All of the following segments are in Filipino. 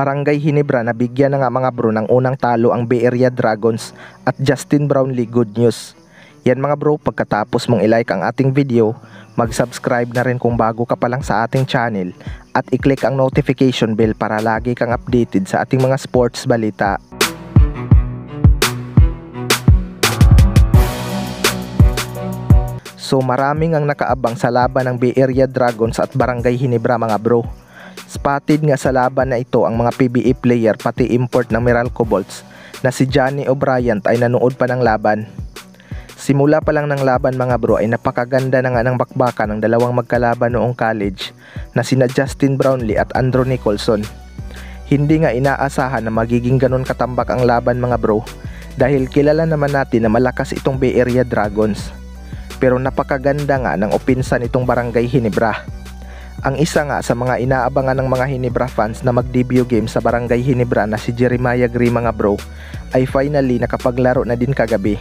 Barangay Hinebra na bigyan na nga mga bro ng unang talo ang Bay Area Dragons at Justin Brownlee good news. Yan mga bro, pagkatapos mong ilike ang ating video, mag-subscribe na rin kung bago ka pa lang sa ating channel at i-click ang notification bell para lagi kang updated sa ating mga sports balita. So maraming ang nakaabang sa laban ng Bay Area Dragons at Barangay Hinebra mga bro. Spotted nga sa laban na ito ang mga PBA player pati import ng Meralco Bolts na si Johnny O'Brien ay nanood pa ng laban. Simula pa lang ng laban mga bro ay napakaganda na nga ng bakbakan ng dalawang magkalaban noong college na sina Justin Brownlee at Andrew Nicholson. Hindi nga inaasahan na magiging ganun katambak ang laban mga bro dahil kilala naman natin na malakas itong Bay Area Dragons. Pero napakaganda nga ng opinsa nitong Barangay Hinebra. Ang isa nga sa mga inaabangan ng mga Hinebra fans na mag-debut game sa Barangay Hinebra na si Jeremiah Gray mga bro ay finally nakapaglaro na din kagabi.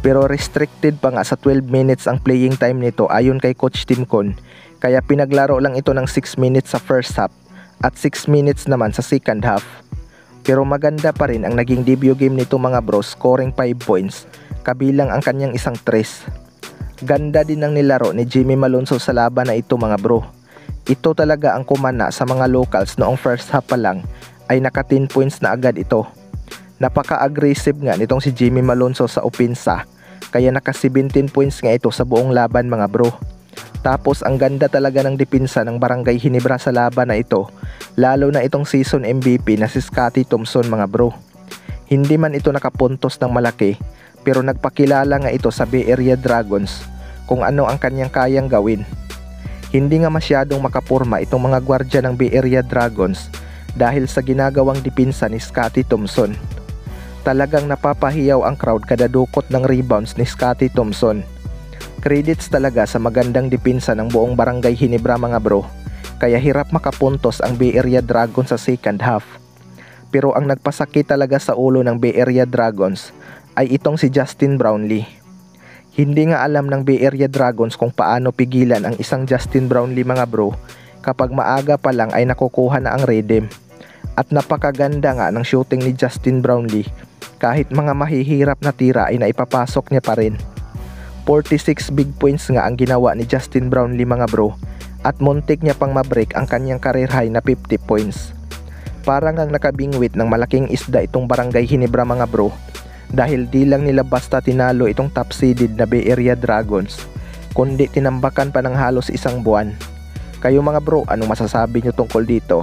Pero restricted pa nga sa 12 minutes ang playing time nito ayon kay Coach Tim Con kaya pinaglaro lang ito ng 6 minutes sa first half at 6 minutes naman sa second half. Pero maganda pa rin ang naging debut game nito mga bro scoring 5 points kabilang ang kanyang isang tres. Ganda din ang nilaro ni Jimmy Malonzo sa laban na ito mga bro. Ito talaga ang kumana sa mga locals noong first half pa lang ay naka 10 points na agad ito. Napaka-aggressive nga nitong si Jimmy Malonzo sa opinsa kaya naka 17 points nga ito sa buong laban mga bro. Tapos ang ganda talaga ng dipinsa ng Barangay Hinebra sa laban na ito lalo na itong season MVP na si Scotty Thompson mga bro. Hindi man ito nakapuntos ng malaki pero nagpakilala nga ito sa Bay Area Dragons kung ano ang kanyang kayang gawin. Hindi nga masyadong makapurma itong mga gwardya ng Bay Area Dragons dahil sa ginagawang dipinsa ni Scotty Thompson. Talagang napapahiyaw ang crowd kada dukot ng rebounds ni Scotty Thompson. Credits talaga sa magandang dipinsa ng buong barangay Hinebra mga bro, kaya hirap makapuntos ang Bay Area Dragons sa second half. Pero ang nagpasakit talaga sa ulo ng Bay Area Dragons ay itong si Justin Brownlee. Hindi nga alam ng Bay Area Dragons kung paano pigilan ang isang Justin Brownlee mga bro kapag maaga pa lang ay nakukuha na ang redeem. At napakaganda nga ng shooting ni Justin Brownlee kahit mga mahihirap na tira ay naipapasok niya pa rin. 46 big points nga ang ginawa ni Justin Brownlee mga bro at muntik niya pang mabreak ang kanyang career high na 50 points. Parang ang nakabingwit ng malaking isda itong barangay Hinebra mga bro dahil di lang nila basta tinalo itong top seeded na Bay Area Dragons kundi tinambakan pa ng halos isang buwan. Kayo mga bro, anong masasabi nyo tungkol dito?